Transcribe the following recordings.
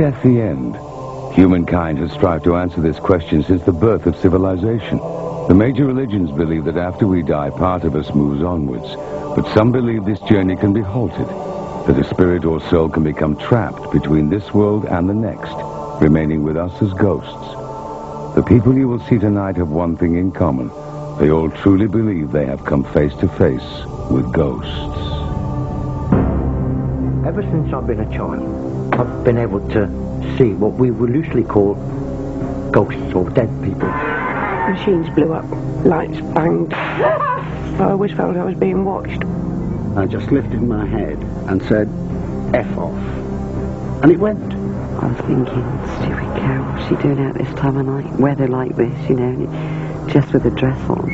Death the end? Humankind has strived to answer this question since the birth of civilization. The major religions believe that after we die, part of us moves onwards. But some believe this journey can be halted, that a spirit or soul can become trapped between this world and the next, remaining with us as ghosts. The people you will see tonight have one thing in common. They all truly believe they have come face to face with ghosts. Ever since I've been a child, I've been able to see what we would loosely call ghosts or dead people. Machines blew up, lights banged. I always felt I was being watched. I just lifted my head and said, F off. And it went. I was thinking, stupid girl, what's she doing out this time of night? Weather like this, you know, just with a dress on.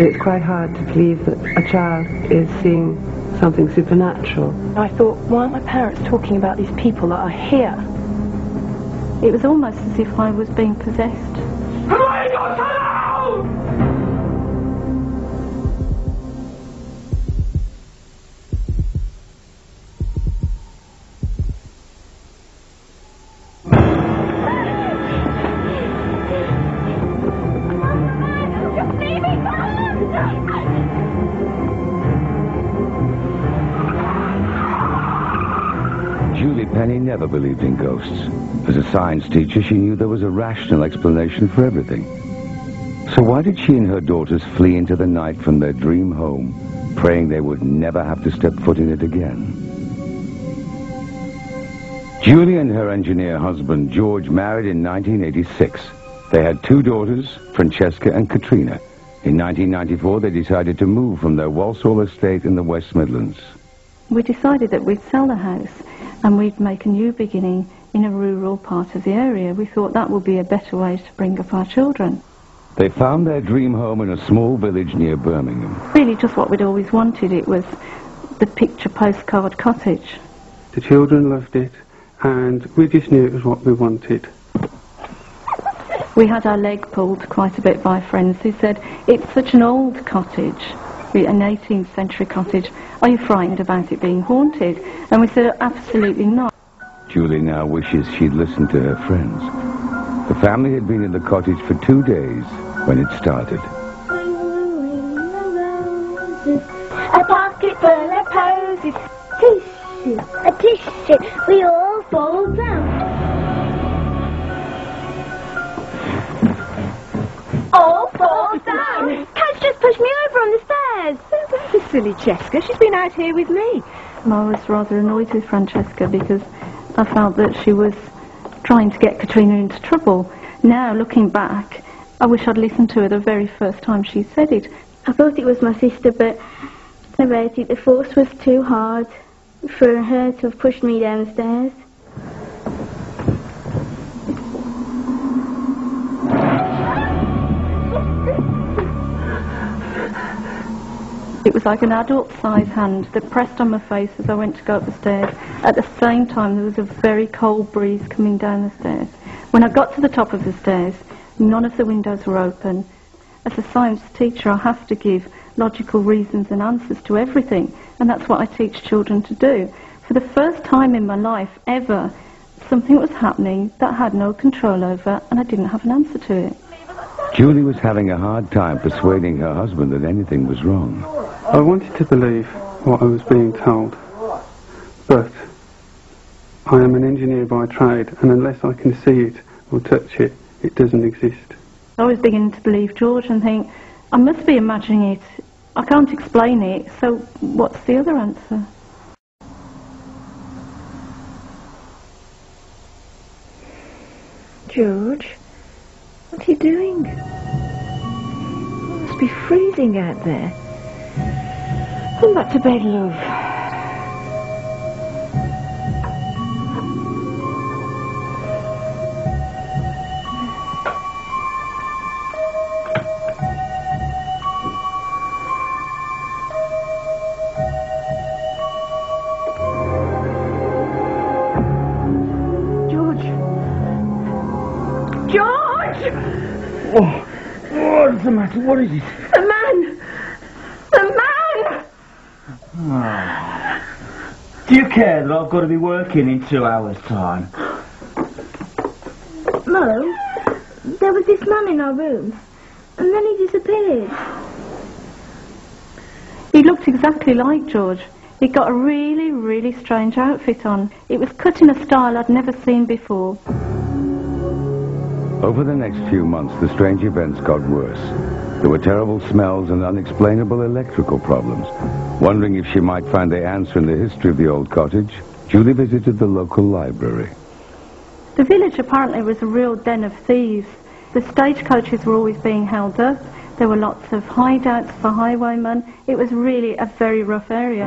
It's quite hard to believe that a child is seeing something supernatural. I thought, why aren't my parents talking about these people that are here? It was almost as if I was being possessed. Believed in ghosts. As a science teacher, she knew there was a rational explanation for everything. So why did she and her daughters flee into the night from their dream home, praying they would never have to step foot in it again? Julie and her engineer husband, George, married in 1986. They had two daughters, Francesca and Katrina. In 1994, they decided to move from their Walsall estate in the West Midlands. We decided that we'd sell the house and we'd make a new beginning in a rural part of the area. We thought that would be a better way to bring up our children. They found their dream home in a small village near Birmingham. Really just what we'd always wanted. It was the picture postcard cottage. The children loved it, and we just knew it was what we wanted. We had our leg pulled quite a bit by friends who said, it's such an old cottage, an 18th century cottage. Are you frightened about it being haunted? And we said, absolutely not. Julie now wishes she'd listened to her friends. The family had been in the cottage for two days when it started. A pocket full of posies. Tissue, a tissue. We all fall down. All fall down. Cat's just pushed me over on the stairs. This silly Cheska, she's been out here with me. I was rather annoyed with Francesca because I felt that she was trying to get Katrina into trouble. Now, looking back, I wish I'd listened to her the very first time she said it. I thought it was my sister, but about it, the force was too hard for her to have pushed me downstairs. It was like an adult-sized hand that pressed on my face as I went to go up the stairs. At the same time, there was a very cold breeze coming down the stairs. When I got to the top of the stairs, none of the windows were open. As a science teacher, I have to give logical reasons and answers to everything, and that's what I teach children to do. For the first time in my life ever, something was happening that I had no control over, and I didn't have an answer to it. Julie was having a hard time persuading her husband that anything was wrong. I wanted to believe what I was being told, but I am an engineer by trade, and unless I can see it or touch it, it doesn't exist. I was beginning to believe George and think, I must be imagining it. I can't explain it, so what's the other answer? George, what are you doing? It must be freezing out there. Come back to bed, love. The matter? What is it? The man! The man! Ah. Do you care that I've got to be working in two hours' time? Mo, there was this man in our room, and then he disappeared. He looked exactly like George. He'd got a really, really strange outfit on. It was cut in a style I'd never seen before. Over the next few months, the strange events got worse. There were terrible smells and unexplainable electrical problems. Wondering if she might find the answer in the history of the old cottage, Julie visited the local library. The village apparently was a real den of thieves. The stagecoaches were always being held up. There were lots of hideouts for highwaymen. It was really a very rough area.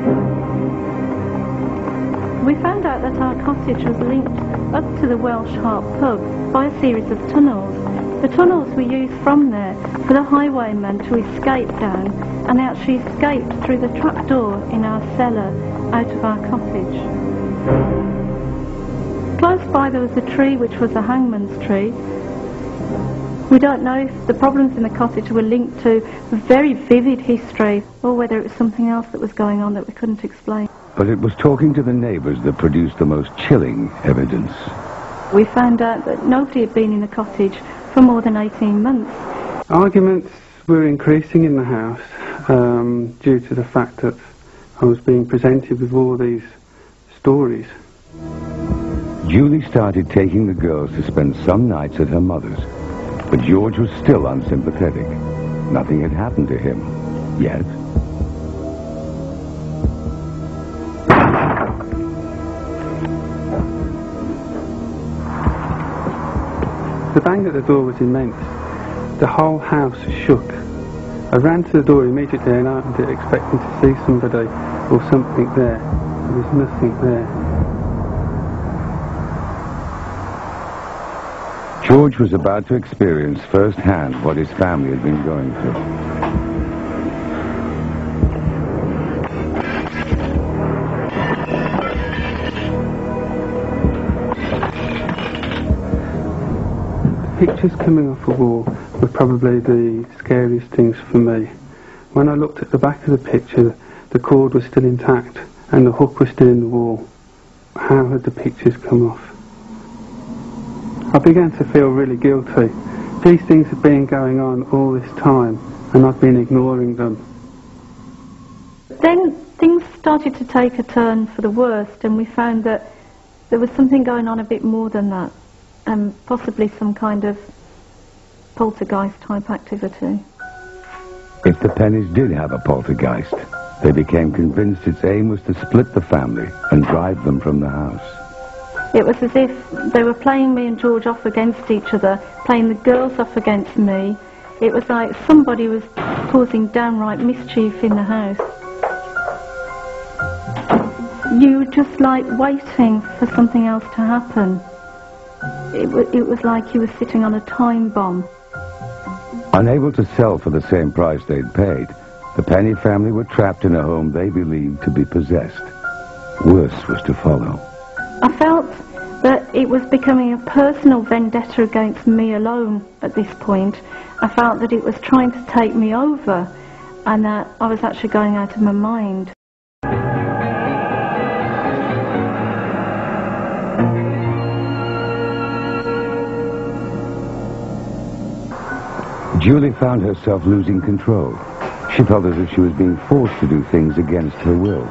We found out that our cottage was linked up to the Welsh Harp pub by a series of tunnels. The tunnels were used from there for the highwaymen to escape down and they actually escaped through the trapdoor in our cellar out of our cottage. Close by there was a tree which was a hangman's tree. We don't know if the problems in the cottage were linked to a very vivid history or whether it was something else that was going on that we couldn't explain. But it was talking to the neighbours that produced the most chilling evidence. We found out that nobody had been in the cottage for more than 18 months. Arguments were increasing in the house um, due to the fact that I was being presented with all these stories. Julie started taking the girls to spend some nights at her mother's, but George was still unsympathetic. Nothing had happened to him, yet. Bang at the door was immense. The whole house shook. I ran to the door immediately and opened it expecting to see somebody or something there. There was nothing there. George was about to experience firsthand what his family had been going through. Pictures coming off the wall were probably the scariest things for me. When I looked at the back of the picture, the cord was still intact and the hook was still in the wall. How had the pictures come off? I began to feel really guilty. These things had been going on all this time and I'd been ignoring them. Then things started to take a turn for the worst and we found that there was something going on a bit more than that and possibly some kind of poltergeist type activity. If the Pennies did have a poltergeist, they became convinced its aim was to split the family and drive them from the house. It was as if they were playing me and George off against each other, playing the girls off against me. It was like somebody was causing downright mischief in the house. You were just like waiting for something else to happen. It, it was like he was sitting on a time bomb. Unable to sell for the same price they'd paid, the Penny family were trapped in a home they believed to be possessed. Worse was to follow. I felt that it was becoming a personal vendetta against me alone at this point. I felt that it was trying to take me over and that I was actually going out of my mind. Julie found herself losing control. She felt as if she was being forced to do things against her will.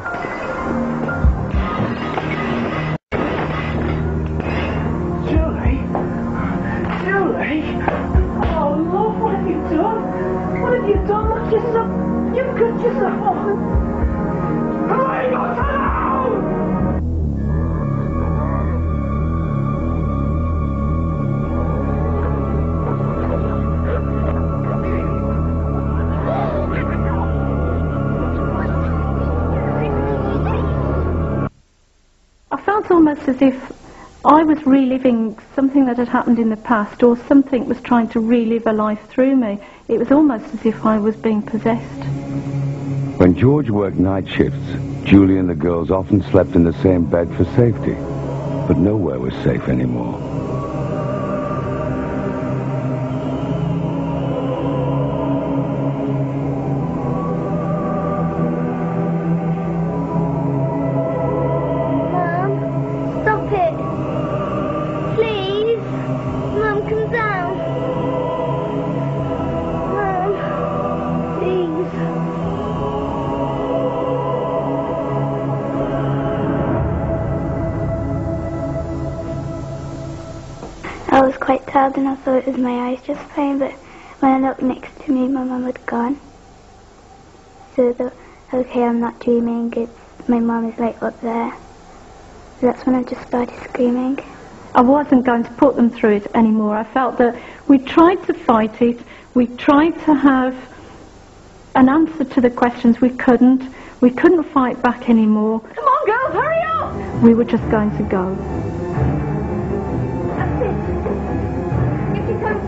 Almost as if I was reliving something that had happened in the past or something was trying to relive a life through me. It was almost as if I was being possessed. When George worked night shifts, Julie and the girls often slept in the same bed for safety. But nowhere was safe anymore. I was quite tired and I thought it was my eyes just playing, but when I looked next to me, my mum had gone. So I thought, okay, I'm not dreaming. It's my mum is like up there. So that's when I just started screaming. I wasn't going to put them through it anymore. I felt that we tried to fight it. We tried to have an answer to the questions. We couldn't. We couldn't fight back anymore. Come on, girls, hurry up! We were just going to go.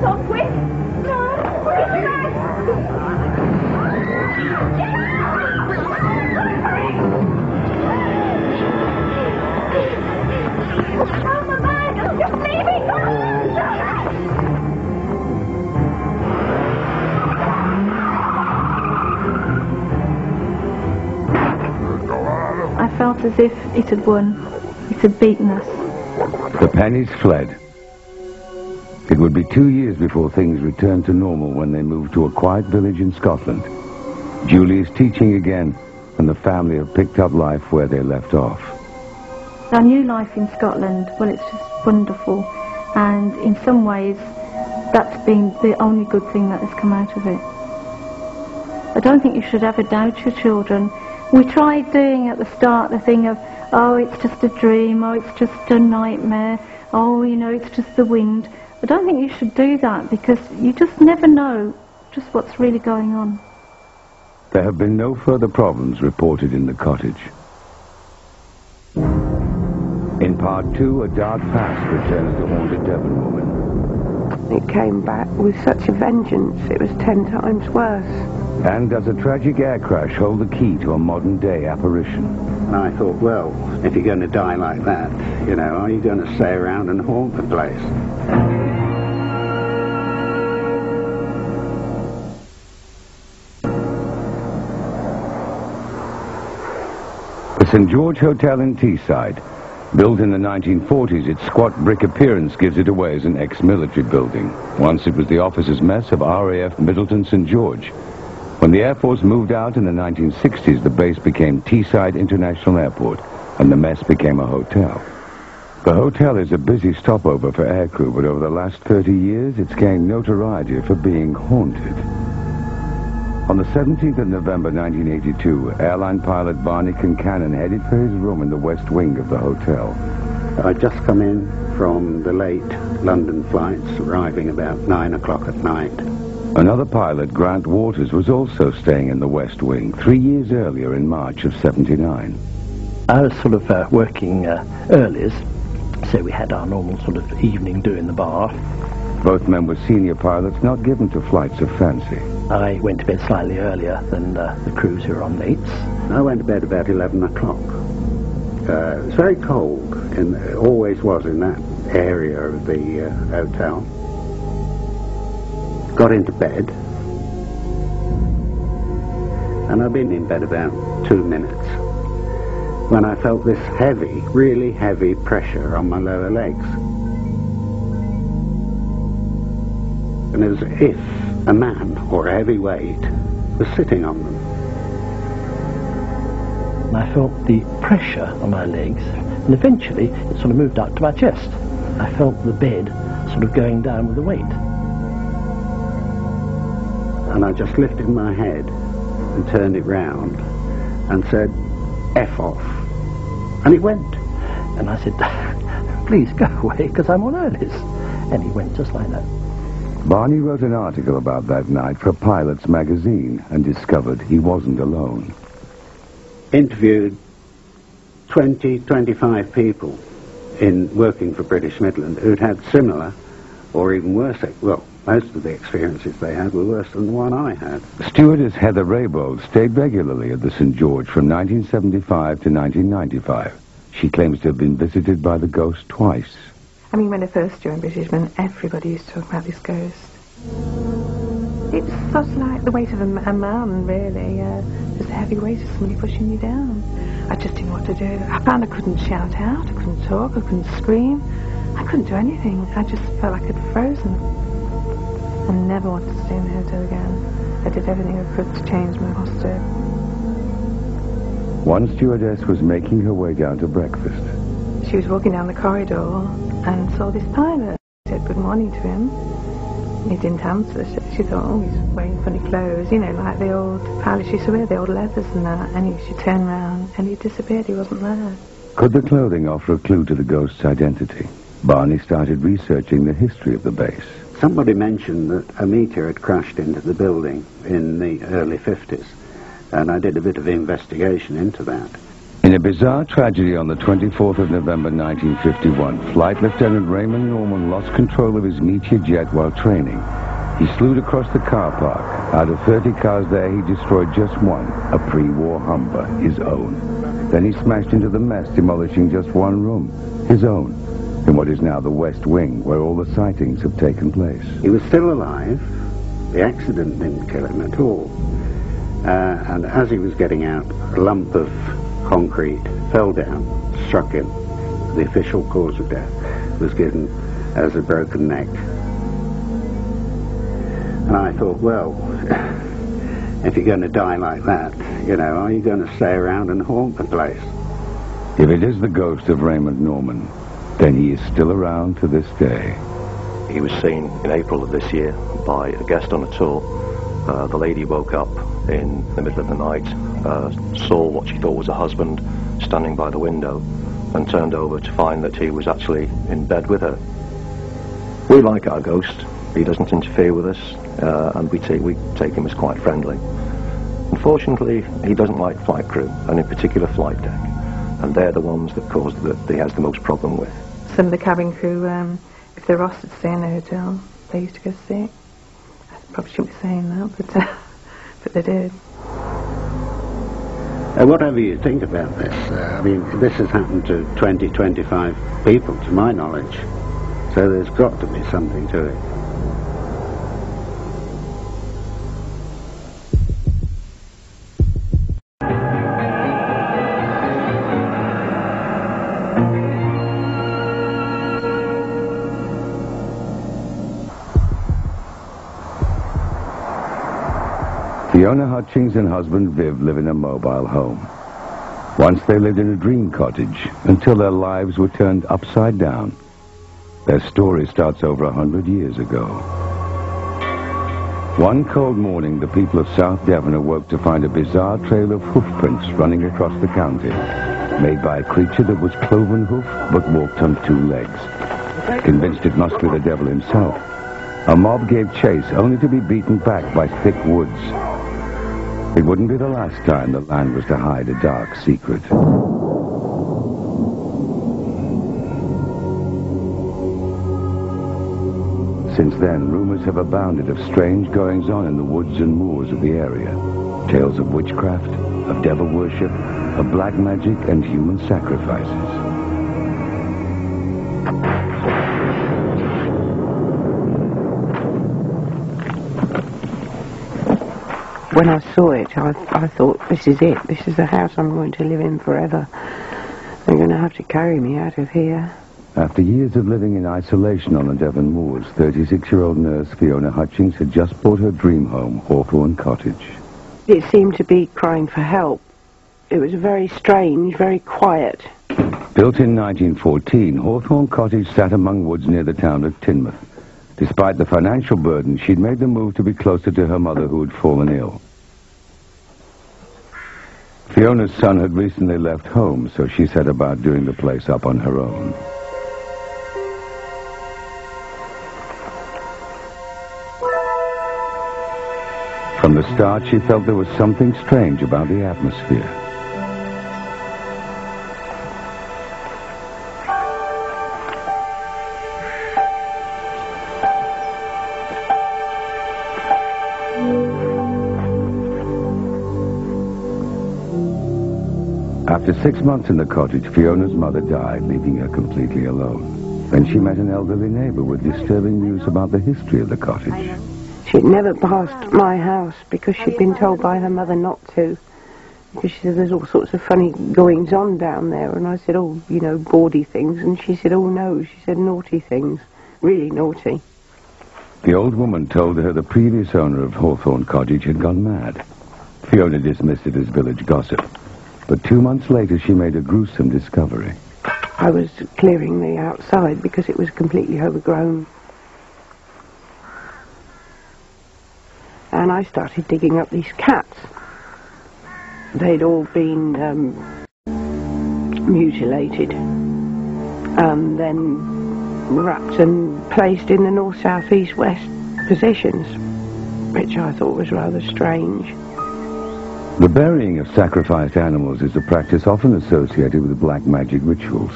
So quick. No, quick, Oh, my bag! Just leave me! Come on! I felt as if it had won. It had beaten us. The Pennies fled. It would be two years before things returned to normal when they moved to a quiet village in Scotland. Julie is teaching again, and the family have picked up life where they left off. Our new life in Scotland, well, it's just wonderful. And in some ways, that's been the only good thing that has come out of it. I don't think you should ever doubt your children. We tried doing at the start the thing of, oh, it's just a dream, oh, it's just a nightmare, oh, you know, it's just the wind. I don't think you should do that because you just never know just what's really going on. There have been no further problems reported in the cottage. In part two, a dark past returns the haunted Devon woman. It came back with such a vengeance, it was ten times worse. And does a tragic air crash hold the key to a modern day apparition? And I thought, well, if you're going to die like that, you know, are you going to stay around and haunt the place? St. George Hotel in Teesside. Built in the 1940s, its squat brick appearance gives it away as an ex-military building. Once it was the officers' mess of RAF Middleton St. George. When the Air Force moved out in the 1960s, the base became Teesside International Airport, and the mess became a hotel. The hotel is a busy stopover for aircrew, but over the last 30 years, it's gained notoriety for being haunted. On the 17th of November 1982, airline pilot Barney Concannon headed for his room in the west wing of the hotel. I'd just come in from the late London flights, arriving about nine o'clock at night. Another pilot, Grant Waters, was also staying in the west wing three years earlier in March of 79. I was sort of uh, working uh, earlies, so we had our normal sort of evening do in the bar. Both men were senior pilots, not given to flights of fancy. I went to bed slightly earlier than uh, the crews who were on mates. I went to bed about 11 o'clock. Uh, it was very cold, and it always was in that area of the uh, hotel. Got into bed, and I'd been in bed about two minutes when I felt this heavy, really heavy pressure on my lower legs. And as if a man or a heavy weight was sitting on them. And I felt the pressure on my legs, and eventually it sort of moved up to my chest. I felt the bed sort of going down with the weight. And I just lifted my head and turned it round and said, F off. And it went. And I said, please go away, because I'm on earlies. And he went just like that. Barney wrote an article about that night for Pilots magazine and discovered he wasn't alone. Interviewed 20, 25 people in working for British Midland who'd had similar or even worse, well, most of the experiences they had were worse than the one I had. Stewardess Heather Raybould stayed regularly at the St. George from 1975 to 1995. She claims to have been visited by the ghost twice. I mean, when I first joined British Men, everybody used to talk about this ghost. It's sort of like the weight of a man, really. Uh, just a heavy weight of somebody pushing you down. I just didn't know what to do. I found I couldn't shout out, I couldn't talk, I couldn't scream. I couldn't do anything. I just felt like I'd frozen. I never wanted to stay in the hotel again. I did everything I could to change my posture. One stewardess was making her way down to breakfast. She was walking down the corridor and saw this pilot. Uh, said good morning to him. He didn't answer. She, she thought, oh, he's wearing funny clothes, you know, like the old palace used to wear, the old leathers and that. And he, she turned round and he disappeared. He wasn't there. Could the clothing offer a clue to the ghost's identity? Barney started researching the history of the base. Somebody mentioned that a Meteor had crashed into the building in the early 50s, and I did a bit of investigation into that. In a bizarre tragedy on the 24th of November 1951, Flight Lieutenant Raymond Norman lost control of his Meteor jet while training. He slewed across the car park. Out of 30 cars there, he destroyed just one, a pre-war Humber, his own. Then he smashed into the mess, demolishing just one room, his own, in what is now the West Wing, where all the sightings have taken place. He was still alive. The accident didn't kill him at all. Uh, and as he was getting out, a lump of concrete fell down, struck him. The official cause of death was given as a broken neck. And I thought, well, if you're going to die like that, you know, are you going to stay around and haunt the place? If it is the ghost of Raymond Norman, then he is still around to this day. He was seen in April of this year by a guest on a tour. Uh, the lady woke up in the middle of the night, uh, saw what she thought was a husband standing by the window, and turned over to find that he was actually in bed with her. We like our ghost. He doesn't interfere with us, uh, and we take, we take him as quite friendly. Unfortunately, he doesn't like flight crew, and in particular flight deck, and they're the ones that cause that he has the most problem with. Some of the cabin crew, um, if they're asked to stay in the hotel, they used to go sick. I probably shouldn't be saying that, but, uh, but they did. Uh, whatever you think about this, uh, I mean, this has happened to 20, 25 people, to my knowledge. So there's got to be something to it. Fiona Hutchings and husband Viv live in a mobile home. Once they lived in a dream cottage until their lives were turned upside down. Their story starts over a hundred years ago. One cold morning, the people of South Devon awoke to find a bizarre trail of hoofprints running across the county, made by a creature that was cloven hoof but walked on two legs. Convinced it must be the devil himself, a mob gave chase only to be beaten back by thick woods. It wouldn't be the last time the land was to hide a dark secret. Since then, rumors have abounded of strange goings-on in the woods and moors of the area. Tales of witchcraft, of devil worship, of black magic and human sacrifices. When I saw it, I, I thought, this is it. This is the house I'm going to live in forever. They're going to have to carry me out of here. After years of living in isolation on the Devon moors, 36-year-old nurse Fiona Hutchings had just bought her dream home, Hawthorne Cottage. It seemed to be crying for help. It was very strange, very quiet. Built in 1914, Hawthorne Cottage sat among woods near the town of Teignmouth. Despite the financial burden, she'd made the move to be closer to her mother who had fallen ill. Fiona's son had recently left home, so she set about doing the place up on her own. From the start, she felt there was something strange about the atmosphere. After six months in the cottage, Fiona's mother died, leaving her completely alone. Then she met an elderly neighbor with disturbing news about the history of the cottage. She'd never passed my house because she'd been told by her mother not to. Because she said there's all sorts of funny goings on down there. And I said, oh, you know, bawdy things. And she said, oh, no. She said naughty things. Really naughty. The old woman told her the previous owner of Hawthorne Cottage had gone mad. Fiona dismissed it as village gossip. But two months later, she made a gruesome discovery. I was clearing the outside because it was completely overgrown. And I started digging up these cats. They'd all been um, mutilated and then wrapped and placed in the north, south, east, west positions, which I thought was rather strange. The burying of sacrificed animals is a practice often associated with black magic rituals.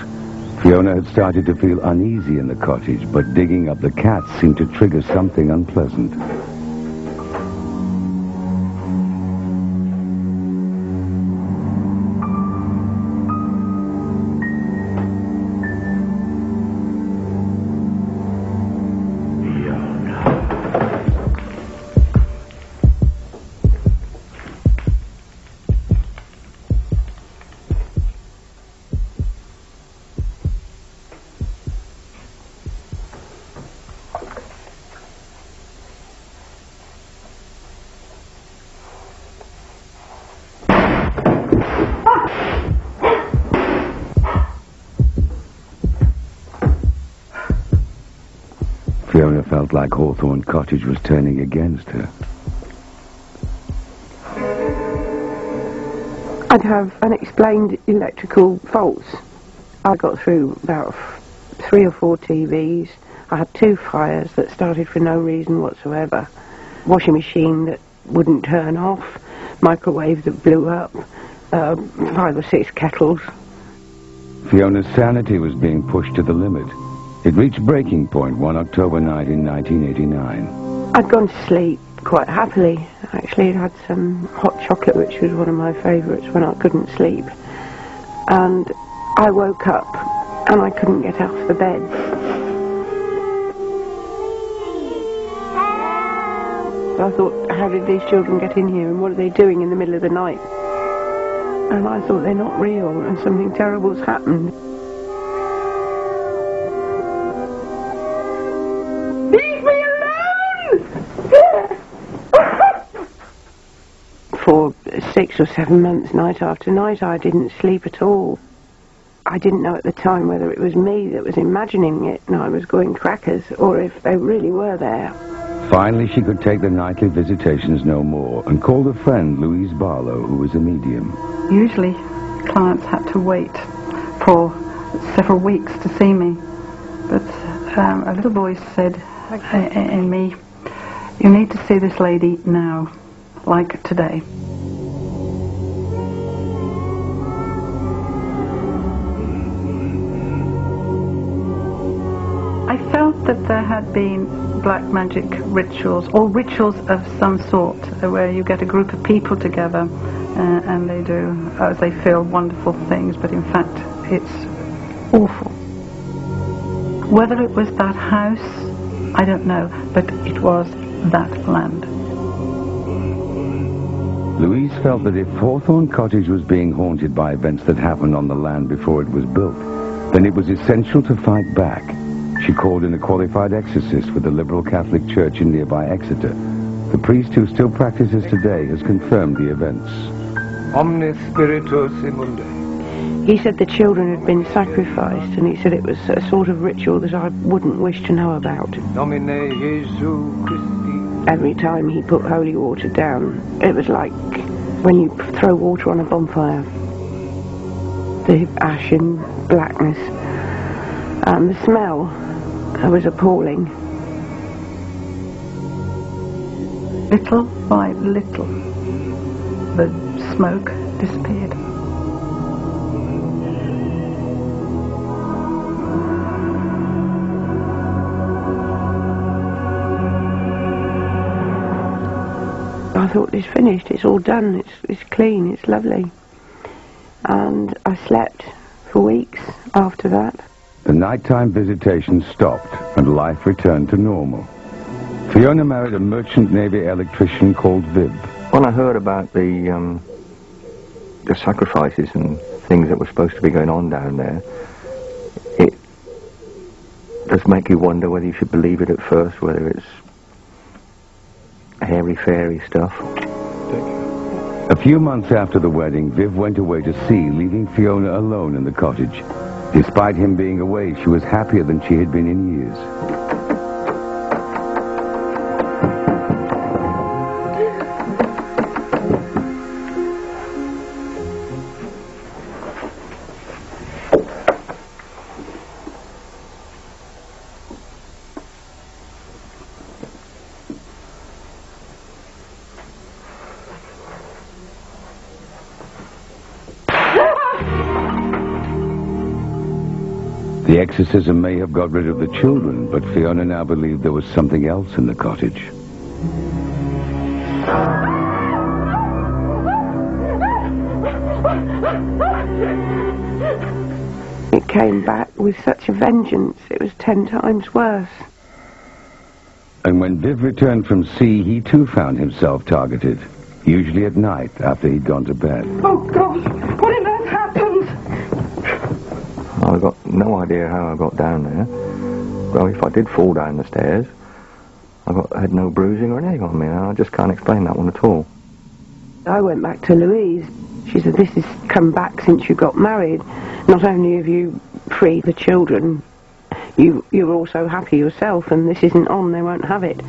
Fiona had started to feel uneasy in the cottage, but digging up the cats seemed to trigger something unpleasant. Felt like Hawthorne Cottage was turning against her. I'd have unexplained electrical faults. I got through about three or four TVs. I had two fires that started for no reason whatsoever. Washing machine that wouldn't turn off. Microwave that blew up. Uh, five or six kettles. Fiona's sanity was being pushed to the limit. It reached breaking point one October night in 1989. I'd gone to sleep quite happily. Actually, I'd had some hot chocolate, which was one of my favourites when I couldn't sleep. And I woke up and I couldn't get out of the bed. I thought, how did these children get in here and what are they doing in the middle of the night? And I thought they're not real and something terrible's happened. Six or seven months, night after night, I didn't sleep at all. I didn't know at the time whether it was me that was imagining it and I was going crackers or if they really were there. Finally, she could take the nightly visitations no more and called a friend, Louise Barlow, who was a medium. Usually, clients had to wait for several weeks to see me. But um, a little voice said in me, you need to see this lady now, like today. That there had been black magic rituals, or rituals of some sort, uh, where you get a group of people together uh, and they do, as they feel, wonderful things, but in fact it's awful. Whether it was that house, I don't know, but it was that land. Louise felt that if Hawthorne Cottage was being haunted by events that happened on the land before it was built, then it was essential to fight back. She called in a qualified exorcist with the Liberal Catholic Church in nearby Exeter. The priest who still practices today has confirmed the events. Omnis Spiritus Immundi. He said the children had been sacrificed and he said it was a sort of ritual that I wouldn't wish to know about. Domine Jesu Christi. Every time he put holy water down, it was like when you throw water on a bonfire. The ashen blackness and the smell was appalling. Little by little, the smoke disappeared. I thought it's finished, it's all done, it's, it's clean, it's lovely. And I slept for weeks after that. The nighttime visitation stopped and life returned to normal. Fiona married a merchant navy electrician called Viv. When I heard about the um, the sacrifices and things that were supposed to be going on down there, it does make you wonder whether you should believe it at first, whether it's hairy fairy stuff. A few months after the wedding, Viv went away to sea, leaving Fiona alone in the cottage. Despite him being away, she was happier than she had been in years. The exorcism may have got rid of the children, but Fiona now believed there was something else in the cottage. It came back with such a vengeance, it was ten times worse. And when Viv returned from sea, he too found himself targeted, usually at night after he'd gone to bed. Oh, God! What on earth happened? I got no idea how I got down there. Well, if I did fall down the stairs, I got, had no bruising or anything on me. I just can't explain that one at all. I went back to Louise. She said, this has come back since you got married. Not only have you freed the children, you, you're also happy yourself, and this isn't on, they won't have it.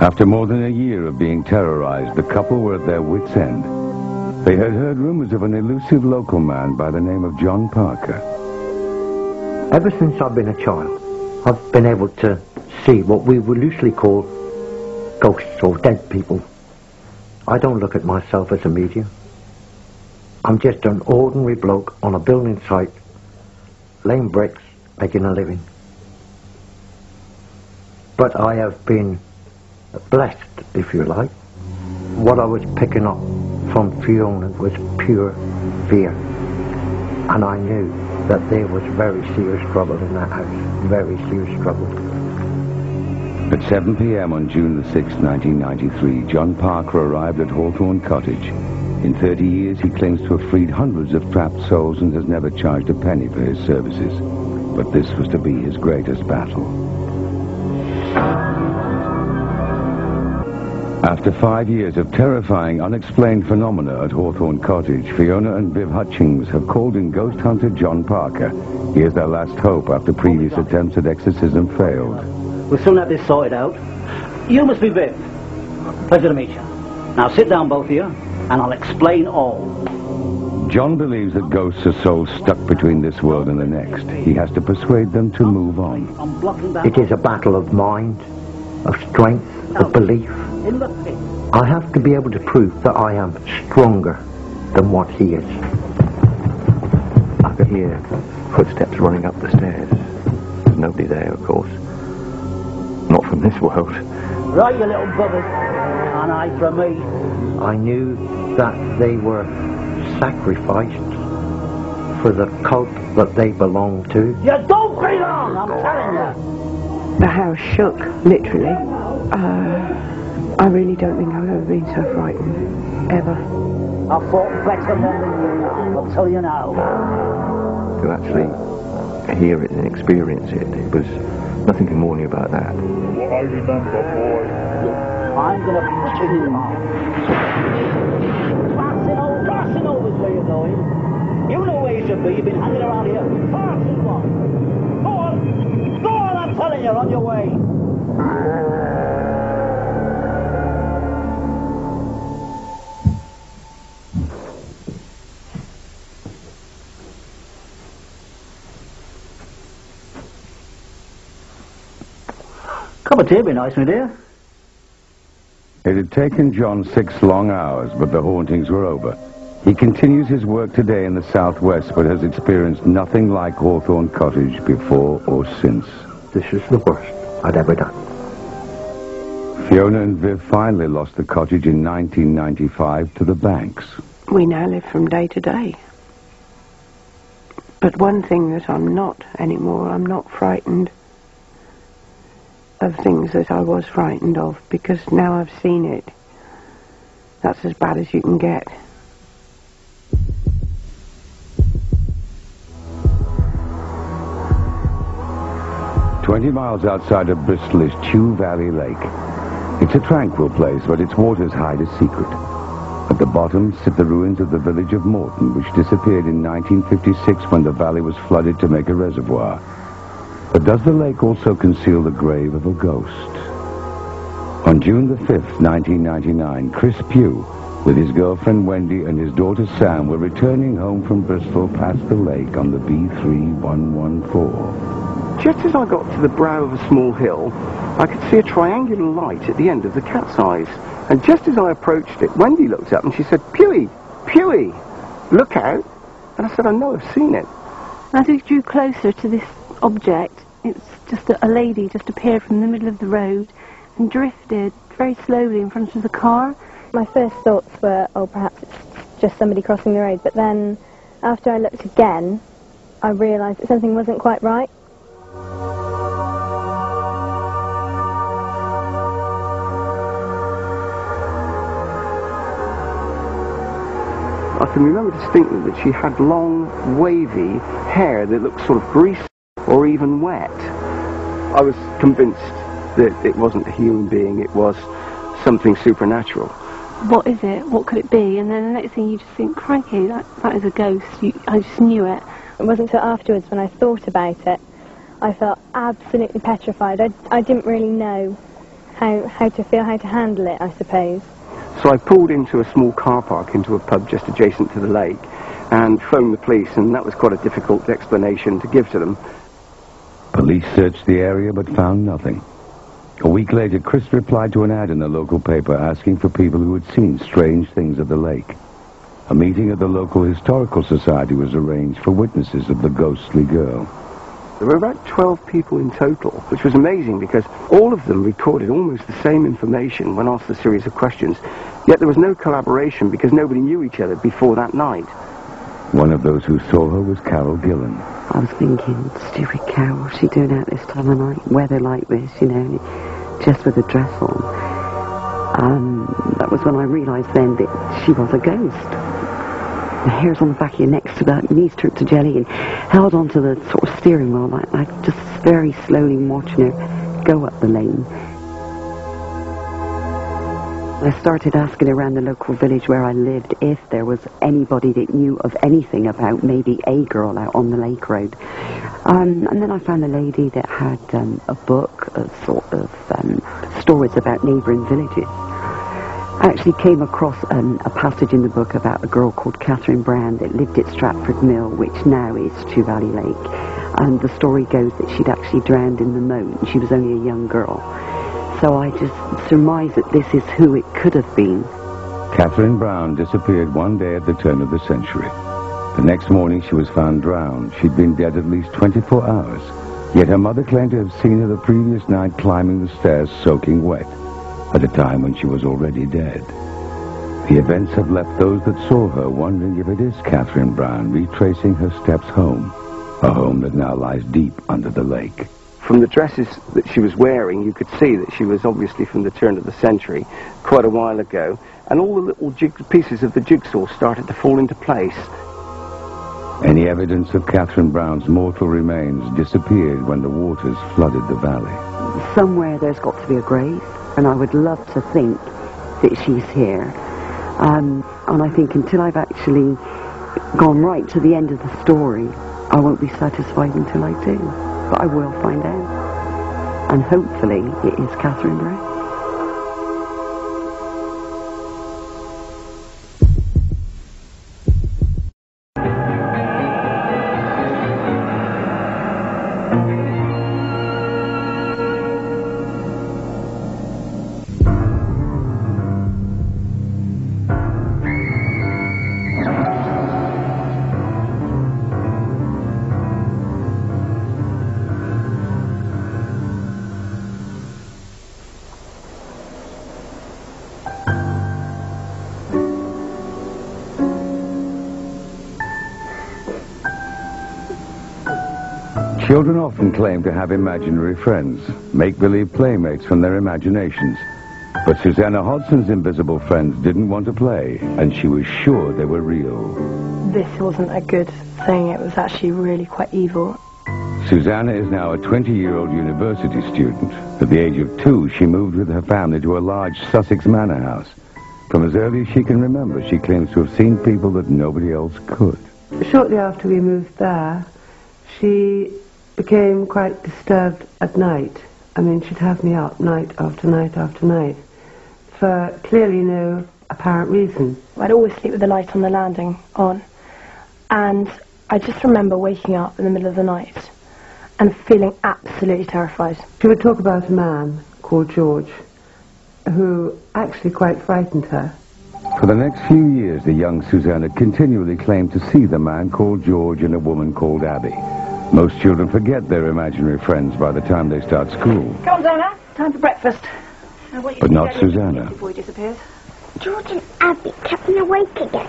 After more than a year of being terrorized, the couple were at their wits' end. They had heard rumors of an elusive local man by the name of John Parker. Ever since I've been a child, I've been able to see what we would loosely call ghosts or dead people. I don't look at myself as a medium. I'm just an ordinary bloke on a building site, laying bricks, making a living. But I have been blessed, if you like. What I was picking up from Fiona was pure fear. And I knew that there was very serious trouble in that house. Very serious trouble. At 7 p.m. on June the 6th, 1993, John Parker arrived at Hawthorne Cottage. In 30 years, he claims to have freed hundreds of trapped souls and has never charged a penny for his services. But this was to be his greatest battle. After five years of terrifying, unexplained phenomena at Hawthorne Cottage, Fiona and Viv Hutchings have called in ghost hunter John Parker. He is their last hope after previous attempts at exorcism failed. We'll soon have this sorted out. You must be Viv. Pleasure to meet you. Now sit down, both of you, and I'll explain all. John believes that ghosts are souls stuck between this world and the next. He has to persuade them to move on. It is a battle of mind, of strength, of oh. belief. I have to be able to prove that I am stronger than what he is. I could hear footsteps running up the stairs. There's nobody there, of course. Not from this world. Right, you little buggers. An eye for me. I knew that they were sacrificed for the cult that they belonged to. You don't belong, I'm telling you. The house shook, literally. Uh, I really don't think I've ever been so frightened. Ever. I fought better than you now, I'll tell you now. To actually hear it and experience it, it was nothing can warn you about that. What I remember, boy. I'm gonna push you in Passing over, passing over where you're going. You know where you should be, you've been hanging around here. Passing one. Go on, go on, I'm telling you, on your way. Cup of tea be nice, my dear. It had taken John six long hours, but the hauntings were over. He continues his work today in the southwest, but has experienced nothing like Hawthorne Cottage before or since. This is the worst I'd ever done. Fiona and Viv finally lost the cottage in 1995 to the banks. We now live from day to day. But one thing that I'm not anymore, I'm not frightened of things that I was frightened of because now I've seen it. That's as bad as you can get. Twenty miles outside of Bristol is Chew Valley Lake. It's a tranquil place, but its waters hide a secret. At the bottom sit the ruins of the village of Moreton, which disappeared in 1956 when the valley was flooded to make a reservoir. But does the lake also conceal the grave of a ghost? On June the 5th, 1999, Chris Pugh, with his girlfriend Wendy and his daughter Sam, were returning home from Bristol past the lake on the B3114. Just as I got to the brow of a small hill, I could see a triangular light at the end of the cat's eyes. And just as I approached it, Wendy looked up and she said, Pewey, Pewey, look out. And I said, I know, I've seen it. As we drew closer to this object, it's just a, a lady just appeared from the middle of the road and drifted very slowly in front of the car. My first thoughts were, oh, perhaps it's just somebody crossing the road. But then, after I looked again, I realised that something wasn't quite right. I can remember distinctly that she had long, wavy hair that looked sort of greasy or even wet. I was convinced that it wasn't a human being, it was something supernatural. What is it? What could it be? And then the next thing you just think, crikey, that, that is a ghost. You, I just knew it. It wasn't until afterwards when I thought about it, I felt absolutely petrified. I, I didn't really know how, how to feel, how to handle it, I suppose. So I pulled into a small car park into a pub just adjacent to the lake and phoned the police, and that was quite a difficult explanation to give to them. Police searched the area but found nothing. A week later, Chris replied to an ad in the local paper asking for people who had seen strange things at the lake. A meeting at the local historical society was arranged for witnesses of the ghostly girl. There were about 12 people in total, which was amazing because all of them recorded almost the same information when asked a series of questions. Yet there was no collaboration because nobody knew each other before that night. One of those who saw her was Carol Gillen. I was thinking, stupid Carol, what's she doing out this time of night? Weather like this, you know, just with a dress on. Um, that was when I realised then that she was a ghost the hairs on the back of your neck stood out, knees turned to jelly, and held onto the sort of steering wheel, like, like just very slowly watching her go up the lane. I started asking around the local village where I lived if there was anybody that knew of anything about maybe a girl out on the lake road. Um, and then I found a lady that had um, a book, a sort of um, stories about neighbouring villages. I actually came across a passage in the book about a girl called Catherine Brown that lived at Stratford Mill, which now is Chew Valley Lake. And the story goes that she'd actually drowned in the moat, and she was only a young girl. So I just surmise that this is who it could have been. Catherine Brown disappeared one day at the turn of the century. The next morning she was found drowned. She'd been dead at least 24 hours. Yet her mother claimed to have seen her the previous night climbing the stairs soaking wet at a time when she was already dead. The events have left those that saw her wondering if it is Catherine Brown retracing her steps home, a home that now lies deep under the lake. From the dresses that she was wearing, you could see that she was obviously from the turn of the century, quite a while ago, and all the little jig- pieces of the jigsaw started to fall into place. Any evidence of Catherine Brown's mortal remains disappeared when the waters flooded the valley. Somewhere there's got to be a grave and I would love to think that she's here. Um, and I think until I've actually gone right to the end of the story, I won't be satisfied until I do. But I will find out. And hopefully it is Catherine Brown. Children often claim to have imaginary friends, make-believe playmates from their imaginations. But Susanna Hodson's invisible friends didn't want to play, and she was sure they were real. This wasn't a good thing. It was actually really quite evil. Susanna is now a 20-year-old university student. At the age of two, she moved with her family to a large Sussex manor house. From as early as she can remember, she claims to have seen people that nobody else could. Shortly after we moved there, she became quite disturbed at night. I mean, she'd have me up night after night after night for clearly no apparent reason. I'd always sleep with the light on the landing on. And I just remember waking up in the middle of the night and feeling absolutely terrified. She would talk about a man called George who actually quite frightened her. For the next few years, the young Susanna continually claimed to see the man called George and a woman called Abby. Most children forget their imaginary friends by the time they start school. Come on, Zana. Time for breakfast. But not Susanna. Before he disappears. George and Abby kept me awake again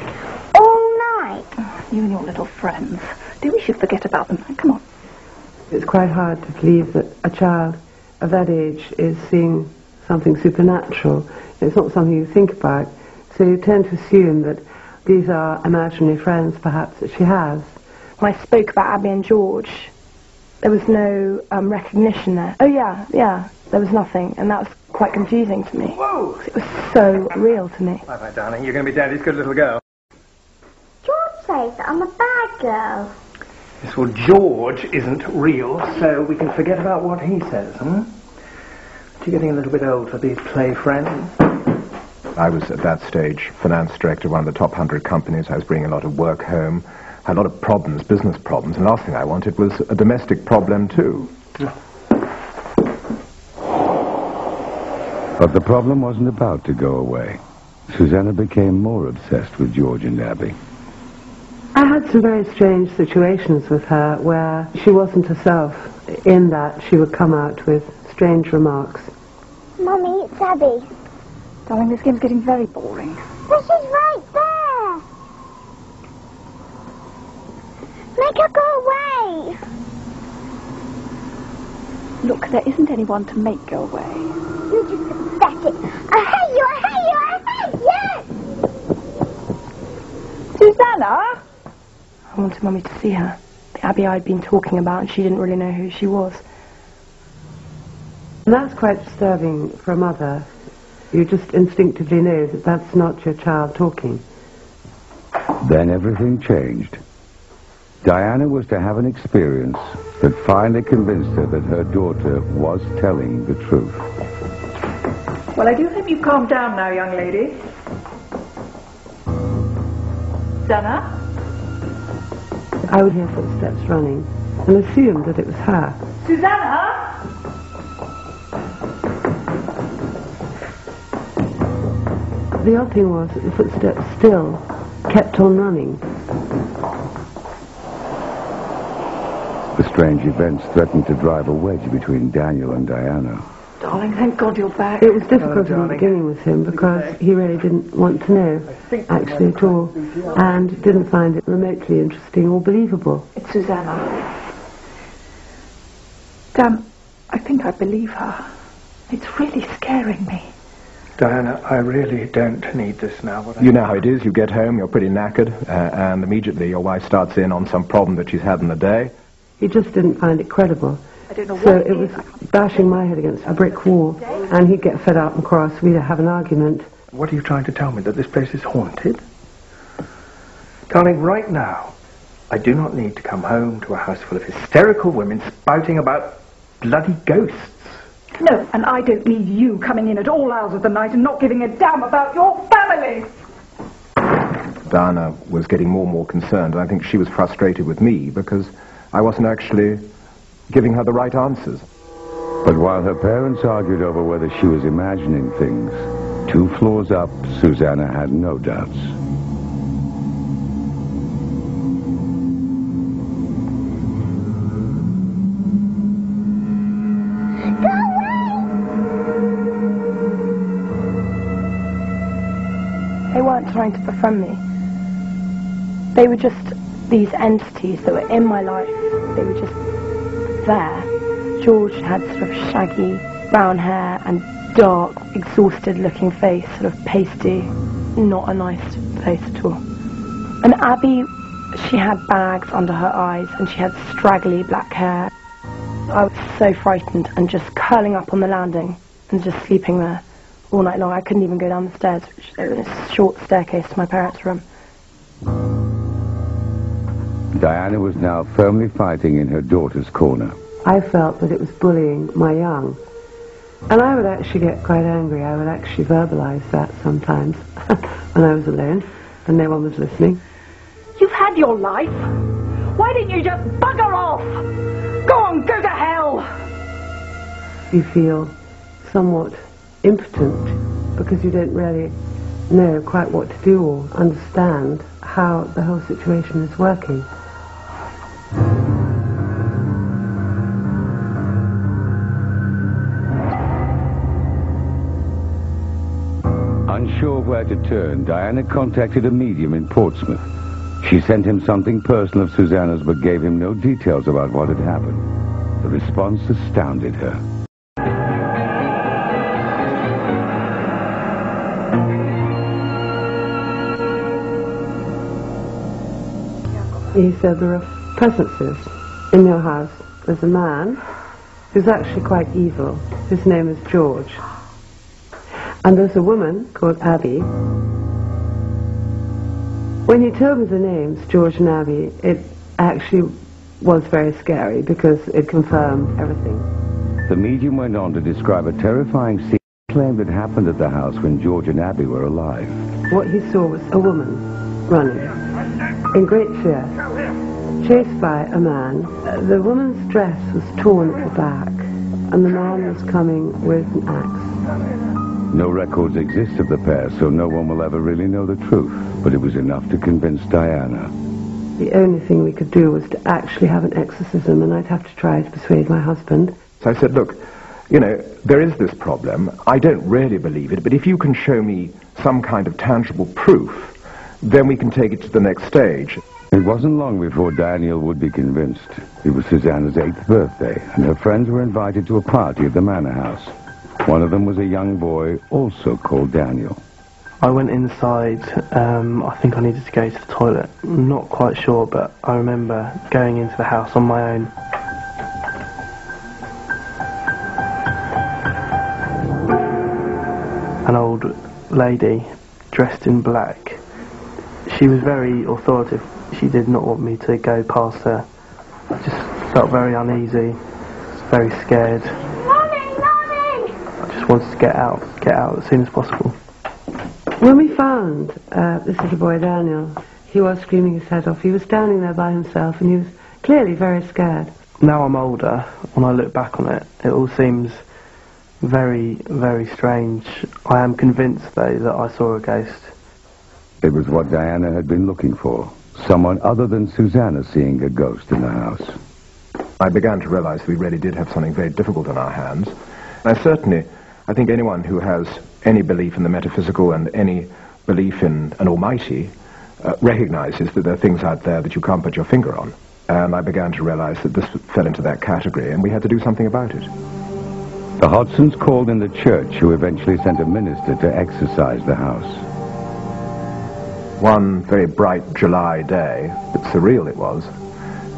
all night. Oh, you and your little friends. Do we should forget about them? Come on. It's quite hard to believe that a child of that age is seeing something supernatural. It's not something you think about. So you tend to assume that these are imaginary friends, perhaps, that she has. When I spoke about Abby and George, there was no um, recognition there. Oh, yeah, yeah, there was nothing. And that was quite confusing to me. Whoa! It was so real to me. Bye bye, darling. You're going to be Daddy's good little girl. George says that I'm a bad girl. Yes, well, George isn't real, so we can forget about what he says, hmm? You're getting a little bit old for these play friends. I was at that stage finance director of one of the top 100 companies. I was bringing a lot of work home. Had a lot of problems, business problems, and last thing I wanted was a domestic problem too. But the problem wasn't about to go away. Susanna became more obsessed with George and Abby. I had some very strange situations with her where she wasn't herself, in that she would come out with strange remarks. Mummy, it's Abby. Darling, this game's getting very boring. But she's right there. Make her go away. Look, there isn't anyone to make go away. You're just pathetic. I hate you, I hate you, I hate you. Susanna? I wanted Mummy to see her. The Abby I'd been talking about, and she didn't really know who she was. And that's quite disturbing for a mother. You just instinctively know that that's not your child talking. Then everything changed. Diana was to have an experience that finally convinced her that her daughter was telling the truth. Well, I do hope you've calmed down now, young lady. Zana? I would hear footsteps running and assumed that it was her. Susanna? The odd thing was that the footsteps still kept on running. The strange events threatened to drive a wedge between Daniel and Diana. Darling, thank God you're back. It was difficult in the beginning with him because he really didn't want to know, actually, at all, and didn't find it remotely interesting or believable. It's Susanna. Dan, I think I believe her. It's really scaring me. Diana, I really don't need this now. What I- You know how it is. You get home, you're pretty knackered, uh, and immediately your wife starts in on some problem that she's had in the day. He just didn't find it credible. I don't know So what it was bashing my head against a brick wall, and he'd get fed up and cross. We'd have an argument. What are you trying to tell me? That this place is haunted? Darling, right now, I do not need to come home to a house full of hysterical women spouting about bloody ghosts. No, and I don't need you coming in at all hours of the night and not giving a damn about your family. Diana was getting more and more concerned, and I think she was frustrated with me because I wasn't actually giving her the right answers. But while her parents argued over whether she was imagining things, two floors up, Susanna had no doubts. They weren't trying to befriend me. They were just these entities that were in my life. They were just there. George had sort of shaggy brown hair and dark, exhausted looking face, sort of pasty, not a nice face at all. And Abby, she had bags under her eyes and she had straggly black hair. I was so frightened and just curling up on the landing and just sleeping there all night long. I couldn't even go down the stairs. There was a short staircase to my parents' room. Diana was now firmly fighting in her daughter's corner. I felt that it was bullying my young. And I would actually get quite angry. I would actually verbalize that sometimes when I was alone and no one was listening. You've had your life. Why didn't you just bugger off? Go on, go to hell! You feel somewhat impotent because you don't really know quite what to do or understand how the whole situation is working. Unsure where to turn, Diana contacted a medium in Portsmouth. She sent him something personal of Susanna's but gave him no details about what had happened. The response astounded her. He said there are presences in your house. There's a man who's actually quite evil. His name is George. And there's a woman called Abby. When you told me the names, George and Abby, it actually was very scary because it confirmed everything. The medium went on to describe a terrifying scene claimed had happened at the house when George and Abby were alive. What he saw was a woman running in great fear, chased by a man. Uh, The woman's dress was torn at the back, and the man was coming with an axe. No records exist of the pair, so no one will ever really know the truth. But it was enough to convince Diana. The only thing we could do was to actually have an exorcism, and I'd have to try to persuade my husband. So I said, look, you know, there is this problem. I don't really believe it, but if you can show me some kind of tangible proof, then we can take it to the next stage. It wasn't long before Daniel would be convinced. It was Susanna's eighth birthday, and her friends were invited to a party at the manor house. One of them was a young boy, also called Daniel. I went inside. Um, I think I needed to go to the toilet. I'm not quite sure, but I remember going into the house on my own. An old lady dressed in black. She was very authoritative. She did not want me to go past her. I just felt very uneasy, very scared. Mommy, I just wanted to get out, get out as soon as possible. When we found uh, this little boy, Daniel, he was screaming his head off. He was standing there by himself, and he was clearly very scared. now I'm older, when I look back on it, it all seems very, very strange. I am convinced, though, that I saw a ghost. It was what Diana had been looking for. Someone other than Susanna seeing a ghost in the house. I began to realize we really did have something very difficult on our hands. And I certainly, I think anyone who has any belief in the metaphysical and any belief in an almighty uh, recognizes that there are things out there that you can't put your finger on. And I began to realize that this fell into that category, and we had to do something about it. The Hodsons called in the church, who eventually sent a minister to exorcise the house. One very bright July day, but surreal it was,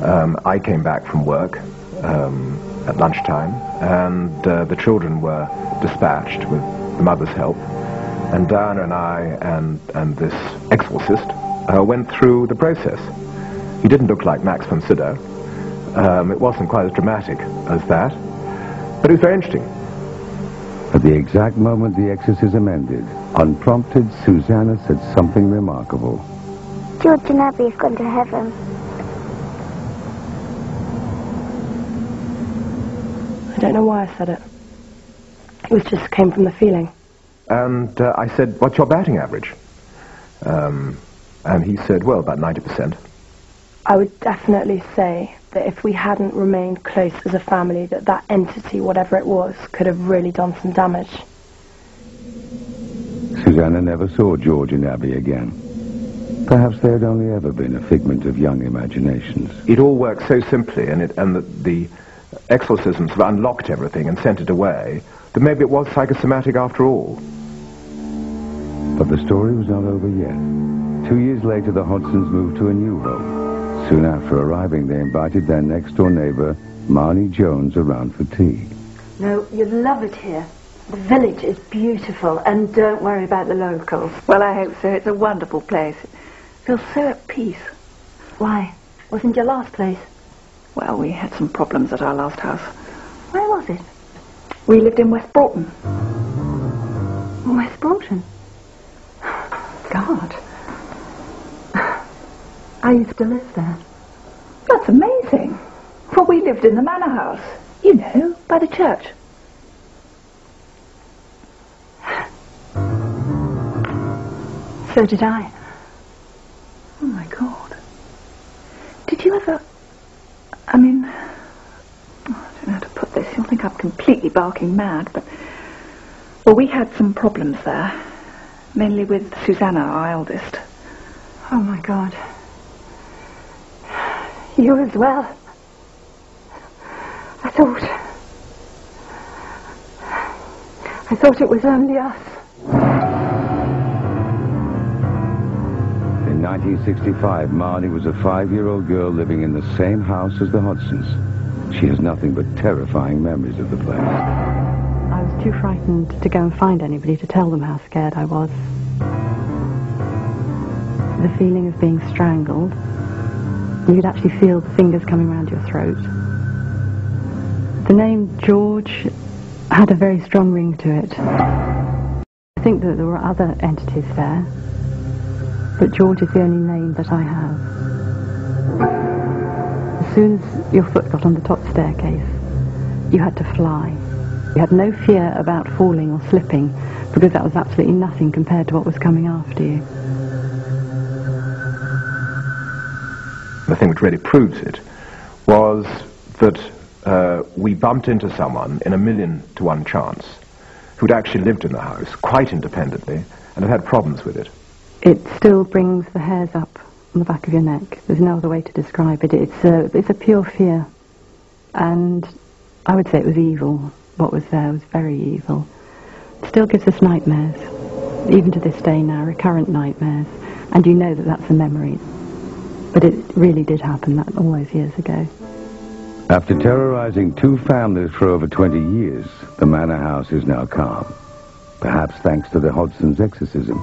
um, I came back from work um, at lunchtime, and uh, the children were dispatched with the mother's help, and Diana and I and, and this exorcist uh, went through the process. He didn't look like Max von Sydow. Um, it wasn't quite as dramatic as that, but it was very interesting. At the exact moment the exorcism ended, unprompted, Susanna said something remarkable. George and Abby have gone to heaven. I don't know why I said it. It was just came from the feeling. And uh, I said, what's your batting average? Um, and he said, well, about 90%. I would definitely say that if we hadn't remained close as a family, that that entity, whatever it was, could have really done some damage. Susanna never saw George and Abby again. Perhaps they had only ever been a figment of young imaginations. It all worked so simply, and, it, and the, the exorcisms have unlocked everything and sent it away, that maybe it was psychosomatic after all. But the story was not over yet. Two years later, the Hodsons moved to a new home. Soon after arriving, they invited their next-door neighbor, Marnie Jones, around for tea. No, you'd love it here. The village is beautiful, and don't worry about the locals. Well, I hope so. It's a wonderful place. It feels so at peace. Why? Wasn't your last place? Well, we had some problems at our last house. Where was it? We lived in West Broughton. West Broughton. God. I used to live there. That's amazing. Well, we lived in the manor house. You know, by the church. So did I. Oh my god. Did you ever... I mean... oh, I don't know how to put this. You'll think I'm completely barking mad, but... Well, we had some problems there. Mainly with Susanna, our eldest. Oh my God. You as well. I thought. I thought it was only us. 1965, Marnie was a five-year-old girl living in the same house as the Hodsons. She has nothing but terrifying memories of the place. I was too frightened to go and find anybody to tell them how scared I was. The feeling of being strangled. You could actually feel the fingers coming around your throat. The name George had a very strong ring to it. I think that there were other entities there, but George is the only name that I have. As soon as your foot got on the top staircase, you had to fly. You had no fear about falling or slipping because that was absolutely nothing compared to what was coming after you. the thing which really proves it was that uh, we bumped into someone in a million to one chance who'd actually lived in the house quite independently and had had problems with it. It still brings the hairs up on the back of your neck. There's no other way to describe it. It's a, it's a pure fear. And I would say it was evil. What was there was very evil. It still gives us nightmares. Even to this day now, recurrent nightmares. And you know that that's a memory. But it really did happen that all those years ago. After terrorizing two families for over 20 years, the manor house is now calm. Perhaps thanks to the Hodson's exorcism.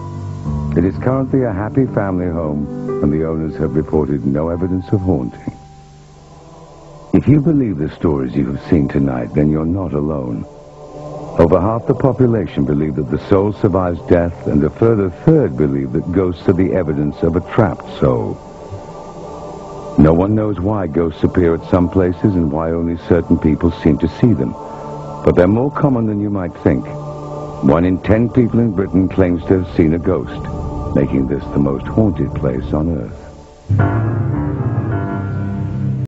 It is currently a happy family home, and the owners have reported no evidence of haunting. If you believe the stories you have seen tonight, then you're not alone. Over half the population believe that the soul survives death, and a further third believe that ghosts are the evidence of a trapped soul. No one knows why ghosts appear at some places and why only certain people seem to see them. But they're more common than you might think. One in ten people in Britain claims to have seen a ghost, making this the most haunted place on Earth.